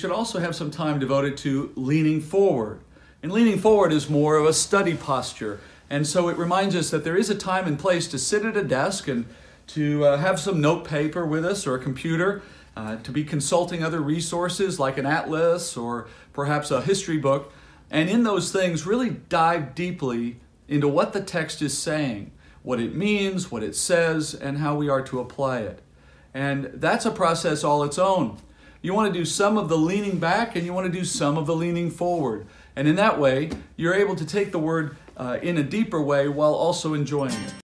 should also have some time devoted to leaning forward. And leaning forward is more of a study posture. And so it reminds us that there is a time and place to sit at a desk and to uh, have some note paper with us or a computer, uh, to be consulting other resources like an atlas or perhaps a history book. And in those things, really dive deeply into what the text is saying, what it means, what it says, and how we are to apply it. And that's a process all its own. You want to do some of the leaning back and you want to do some of the leaning forward. And in that way, you're able to take the word uh, in a deeper way while also enjoying it.